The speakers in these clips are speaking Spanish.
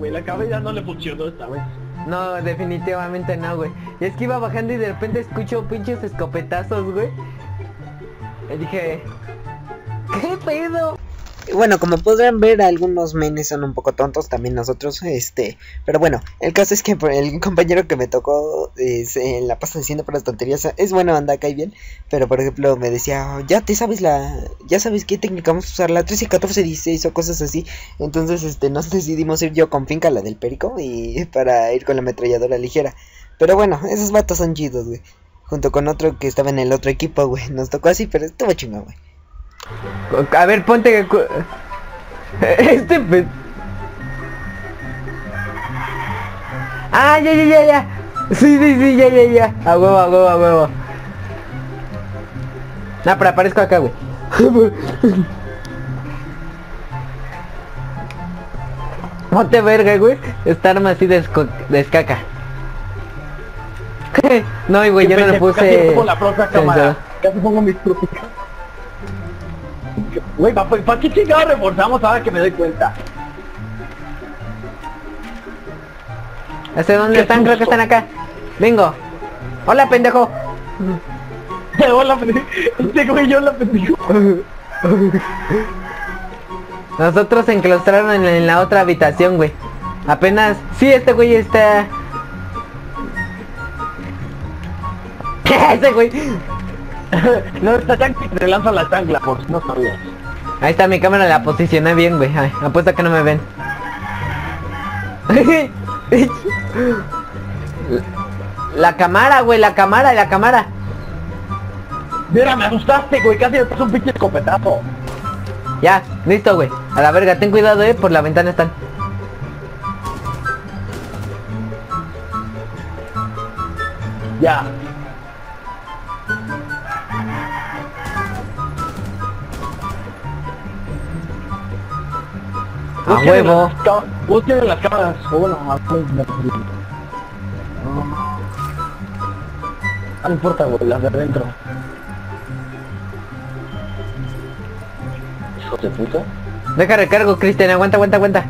güey. La cabeza no le funcionó esta vez. No, definitivamente no, güey. Y es que iba bajando y de repente escucho pinches escopetazos, güey. Y dije... ¿Qué pedo? Bueno, como podrán ver, algunos menes son un poco tontos, también nosotros, este, pero bueno, el caso es que el compañero que me tocó eh, se la pasa diciendo por las tonterías, es bueno, anda, cae bien, pero por ejemplo me decía, ya te sabes la, ya sabes qué técnica vamos a usar, la 13, 14, 16 o cosas así, entonces este, nos decidimos ir yo con finca, la del perico, y para ir con la ametralladora ligera, pero bueno, esos vatos son chidos, güey, junto con otro que estaba en el otro equipo, güey, nos tocó así, pero estuvo chingón, güey. A ver, ponte... Este... pe- Ah, ya, ya, ya, ya. Sí, sí, sí, ya, ya, ya. A huevo, a huevo, a huevo. Nah, pero aparezco acá, güey. Ponte verga, güey. Esta arma así de, esco- de escaca. no, güey, yo no le Pendejo, Casi puse... pongo la propia cámara. Casi pongo mis propias. Güey, ¿para pa qué chingados reforzamos ahora que me doy cuenta? ¿Hacia dónde están? Creo que están acá. Vengo. Hola, pendejo. Hola, pendejo. Este güey yo la pendejo. Nosotros se enclaustraron en, en la otra habitación, güey. Apenas... Sí, este güey está... Ese güey. No, esta chancla te lanza la chancla, por si no sabías. Ahí está mi cámara, la posicioné bien, güey. Ay, apuesto que no me ven. La cámara, güey, la cámara, la cámara. Mira, me asustaste, güey. Casi me pasó un pinche escopetazo. Ya, listo, güey. A la verga, ten cuidado, eh, por la ventana están. Ya. A Busquen huevo. las Busquen en las cámaras. O bueno, a- No No importa, güey, las de adentro. Hijos de puta. Deja recargo, Cristian, aguanta, aguanta, aguanta.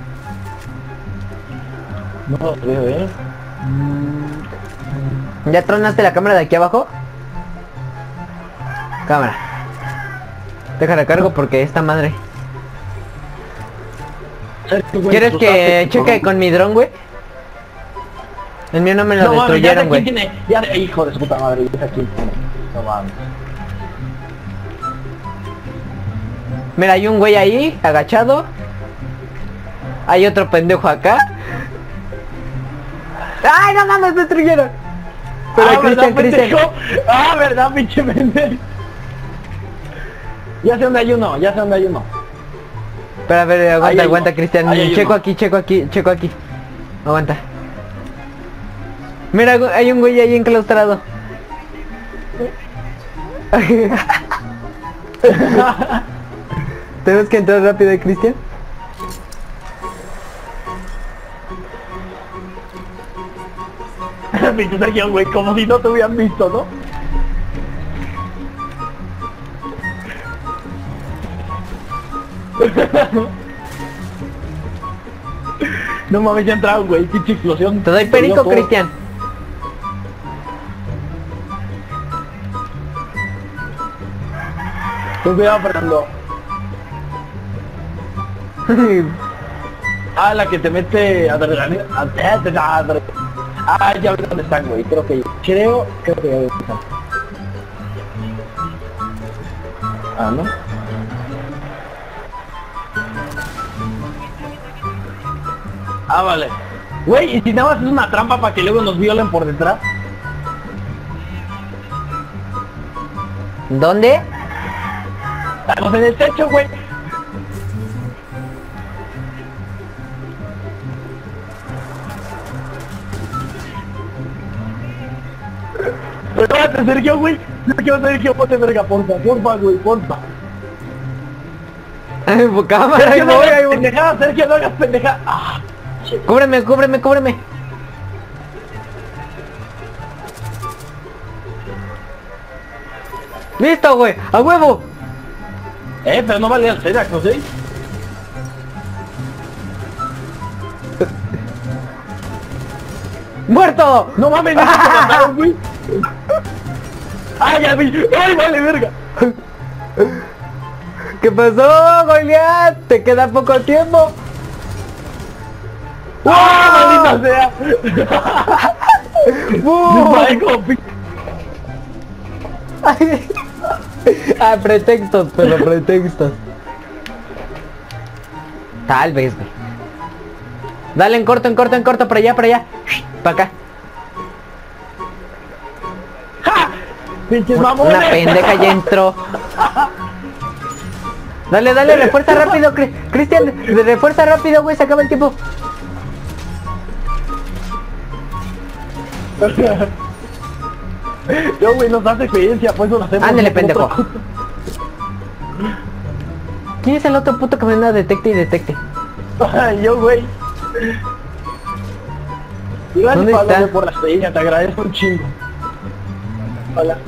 No los veo, eh. ¿Ya tronaste la cámara de aquí abajo? Cámara. Deja recargo porque esta madre. ¿Quieres que cheque con mi dron, güey? El mío no me lo No destruyeron, güey. tiene. Ya sé- hijo de su puta madre, ya quién tiene. No mames. Mira, hay un güey ahí, agachado. Hay otro pendejo acá. ¡Ay, no mames, destruyeron! Pero ah, Cristian, ¿verdad, Cristian. Ah, verdad, pinche pendejo. Ya sé dónde hay uno, ya sé dónde hay uno. Pero a ver, aguanta, aguanta. Cristian. Checo aquí, checo aquí, checo aquí. Aguanta. Mira, hay un güey ahí enclaustrado. Tenemos que entrar rápido, ¿eh, Cristian. Pinche Sergio, güey, como si no te hubieran visto, ¿no? No mames, ya entraron, güey, pinche explosión. Te doy perico. Cristian. Ten cuidado, Fernando. Ah, la que te mete adrenalina. adre- Ah, ya vi dónde están, güey. Creo que... Creo... Creo que ya dónde están. Ah, ¿no? Ah, vale. Güey, ¿y si nada más es una trampa para que luego nos violen por detrás? ¿Dónde? Estamos en el techo, güey. Espérate, Sergio, güey. Sergio, Sergio, ponte verga, porfa, porfa, güey, porfa. Cámara, ahí Sergio, no voy, ahí voy. pendejada, Sergio, no hagas pendejada. Ah. ¡Cúbreme, cúbreme, cúbreme! ¡Listo, güey! ¡A huevo! Eh, pero no vale el Ferax, ¿no sé? ¡Muerto! ¡No mames! ¡No mataron, güey! ¡Ay, ya vi! ¡Ay, vale, verga! ¿Qué pasó, Goliath? ¡Te queda poco tiempo! ¡Ah, maldita sea! Ah, pretextos, pero pretextos. Tal vez, güey. Dale en corto, en corto, en corto, para allá, para allá. Para acá. Pinches mamones. Una pendeja ya entró. Dale, dale, refuerza rápido, Cri- Cristian. Refuerza rápido, güey, se acaba el tiempo. Yo, güey, nos das experiencia, pues lo hacemos. Ándale, pendejo. ¿Quién es el otro puto que me anda detecte y detecte? Yo, güey. ¿Dónde está? por la experiencia, te agradezco un chingo. Hola.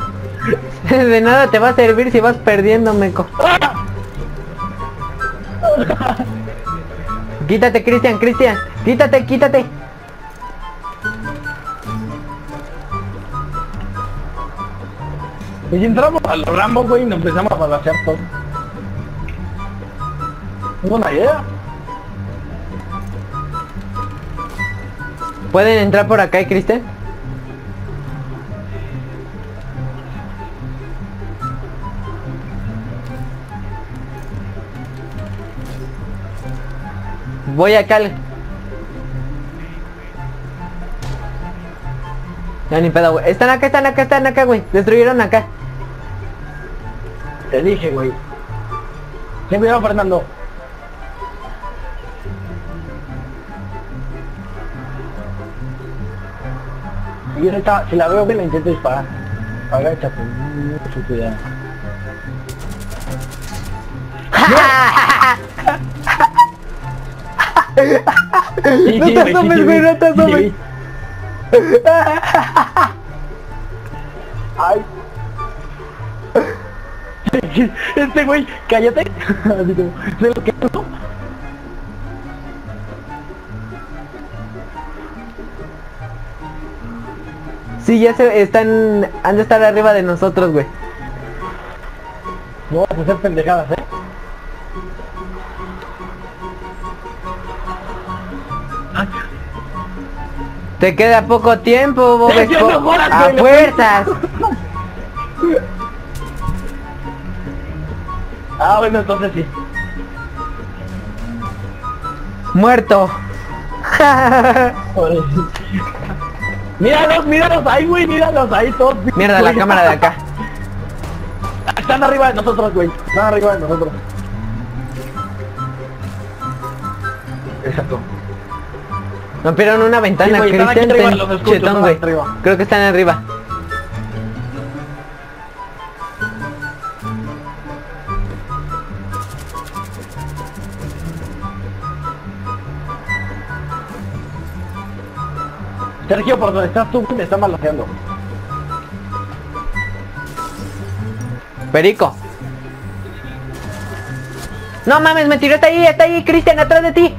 De nada te va a servir si vas perdiendo, meco. Quítate, Cristian, Cristian. Quítate, quítate. Y entramos al Rambo, güey, y nos empezamos a balancear todo. Es buena idea. ¿Pueden entrar por acá, Cristian? Voy acá. al- Ya ni pedo, güey. Están acá, están acá, están acá, güey. Destruyeron acá. Te dije, güey. Ten cuidado, Fernando. Y ahorita, si la veo que la intento disparar. Agáchate, mucho cuidado. No te asomes, güey, no te asomes. Este güey, cállate. Sé lo que no. Sí, ya se están... Han de estar arriba de nosotros, güey. No vas a hacer pendejadas, eh. Te queda poco tiempo, Bob Ya, ya Espo- no jodas, A fuerzas. Ah, bueno, entonces sí. Muerto. Míralos, míralos ahí, güey, míralos ahí todos. Mierda, la cámara de acá. Están arriba de nosotros, güey. Están arriba de nosotros. Exacto. Rompieron una ventana, Sí, güey, Cristian, chetón, están güey. arriba. Creo que están arriba. Sergio, por donde estás tú, me están maloseando. Perico. No mames, me tiró, está ahí, está ahí, Cristian, atrás de ti.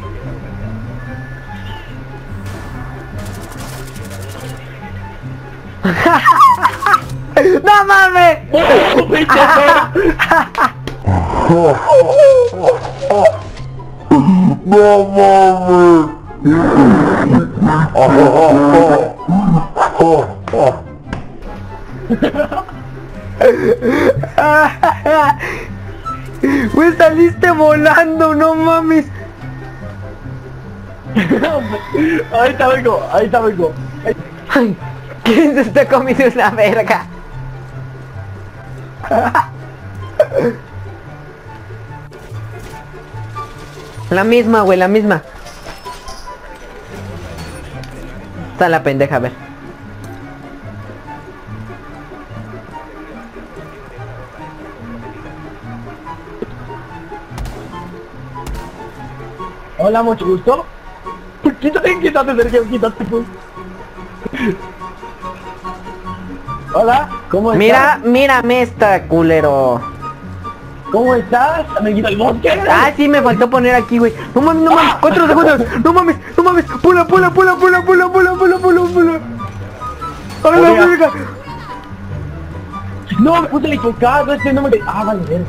¡No mames! ¡Oh, pinche perro! Güey, saliste volando, no mames. Vengo, ahorita vengo. Ahí- Ay, ¿Quién se está comiendo una verga? La misma, güey, la misma. Está la pendeja, a ver. Hola, mucho gusto. Quítate, quítate, Sergio, quítate, pues. Hola, ¿cómo estás? Mira, mírame esta culero. ¿Cómo estás, amiguito del bosque? Ah, sí, me faltó poner aquí, güey. No mames, no mames, cuatro segundos. No mames, no mames. Pula, pula, pula, pula, pula, pula, pula, pula, pula. ¡A la verga! No, me puse el equivocado, este no me... Ah, vale, ver.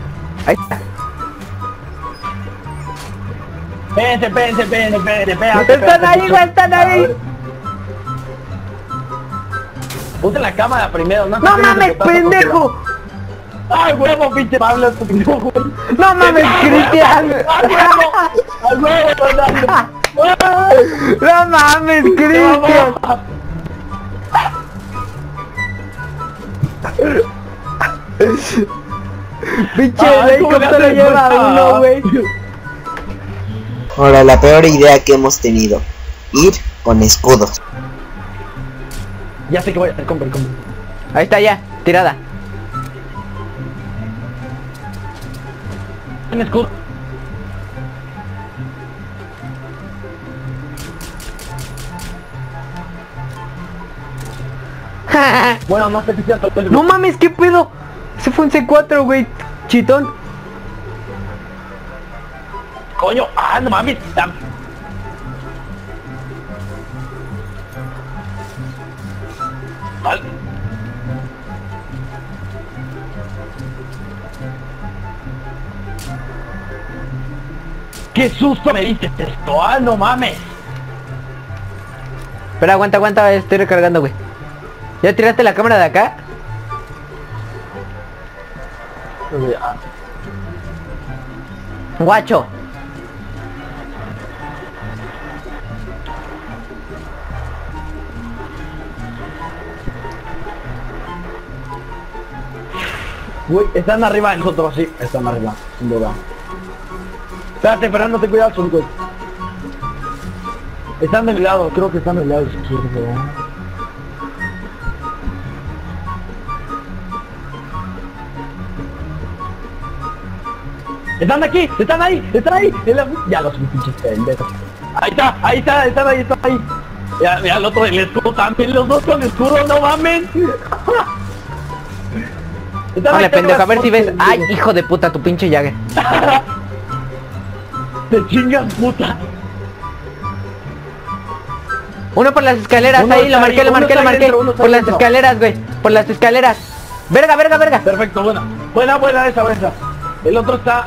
Ahí está. Pense, pense, pense, pense, pense. Están ahí, güey, están ahí. Puse la cámara primero, no No mames, pendejo. ¡Ay, huevo, pinche Pablo! No mames, Cristian. ¡Ay, huevo! ¡Ay, huevo. No mames, Cristian. Pinche Ay, ¿cómo le helicóptero lleva uno, güey. Ahora, la peor idea que hemos tenido. Ir con escudos. Ya sé que voy a hacer, compra, compra. Ahí está ya, tirada. Un escudo. Bueno, no sé si sea todo el No mames, ¿qué pedo? Se fue un C4, güey. Chitón. Coño, ah, no mames. Vale. ¡Qué susto me diste! ¡Ah, no mames! Espera, aguanta, aguanta, estoy recargando, güey. ¿Ya tiraste la cámara de acá? Guacho. Güey, están arriba de nosotros, sí. Están arriba, sin duda. Espérate, Fernando, ten cuidado. Están de mi lado, creo que están del lado izquierdo. Están aquí, están ahí, están ahí. Ya los pinches pendejos. Ahí está, ahí está, están ahí, están ahí. Ya, mira el otro del escudo también, los dos con escudo, no mames. Están Vale, pendejo, a ver si ves. Ay, hijo de puta, tu pinche Jagger. Te chingas, puta. Uno por las escaleras, Uno ahí, lo marqué, ahí, lo marqué, lo marqué. dentro, Por las dentro. escaleras, güey. Por las escaleras. Verga, verga, verga. Perfecto, buena. Buena, buena esa, buena. El otro está...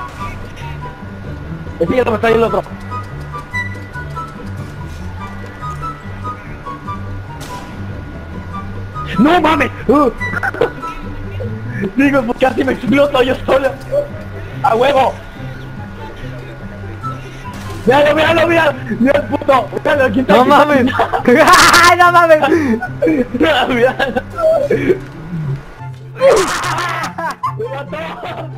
El otro está ahí el otro. ¡No mames! Uh. Digo, casi me exploto yo solo. ¡A huevo! ¡Míralo, míralo, míralo! ¡Mira el puto! ¡Míralo, aquí está! No aquí mames. Ay, no mames. Míralo, míralo. ¡Me mató!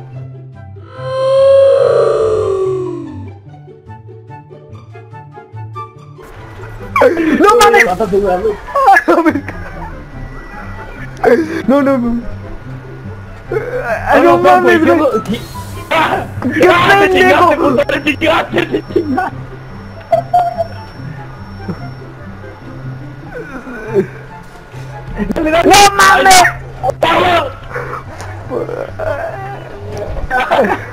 Não, mano! Não, não, não. Não, mano, não. Que pendejo! ¡No mames!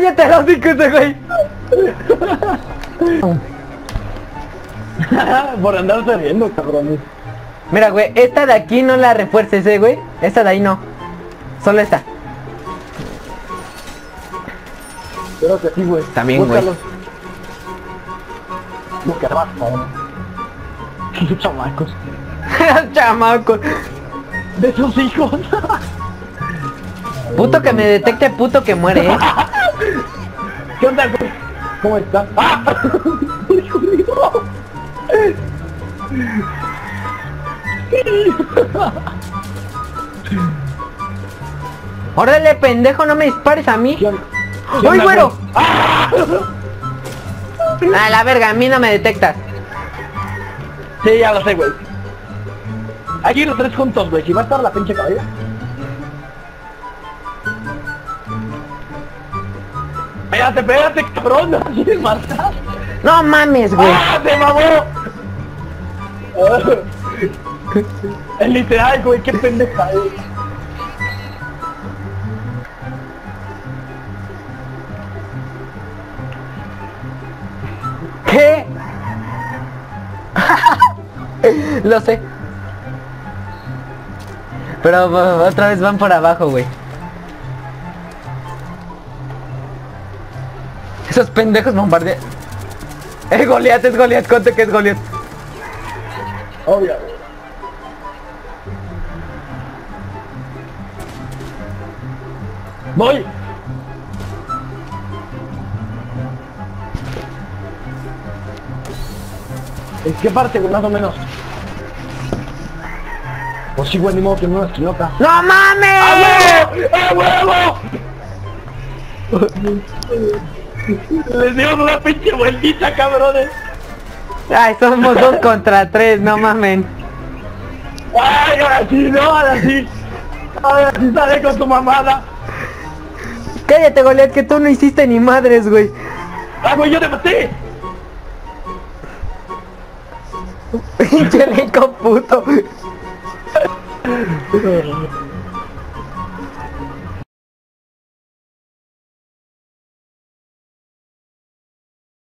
Cállate los ese güey. Por andarse riendo, cabrones. Mira, güey, esta de aquí no la refuerces, eh, güey. Esta de ahí no. Solo esta. Creo que sí, güey. También, güey. Busca abajo, cabrón. Chamacos. Chamaco. De sus hijos. Puto que me detecte, puto que muere, eh. ¿Qué onda? ¿Cómo estás? ¡Ah! Órale, pendejo, no me dispares a mí. ¿Qué onda? ¿Qué ¡Uy, güero! ¡Ah! A la verga, a mí no me detectas. Sí, ya lo sé, güey. Aquí los tres juntos, güey. Si va a estar la pinche caballa. Pégate, pégate, cabrón. No quieres matar. No mames, güey. ¡Ah, te mamó! Es literal, güey, qué pendeja, eh. ¿Qué? Lo sé. Pero otra vez van por abajo, güey. Esos pendejos bombardean. Es Goliat, es Goliat, conte que es Goliat. Obvio. Voy. ¿En qué parte, güey, más o menos? Pues sí, güey, ni modo que no es. ¡No ¡A mames! huevo! ¡A huevo! Les dimos una pinche vueltita, cabrones. Ay, somos dos contra tres, no mamen. ¡Ay, ahora sí, no, ahora sí! Ahora sí sale con tu mamada. Cállate, Goliat, que tú no hiciste ni madres, güey. ¡Ah, güey, yo te maté! Pinche rico puto.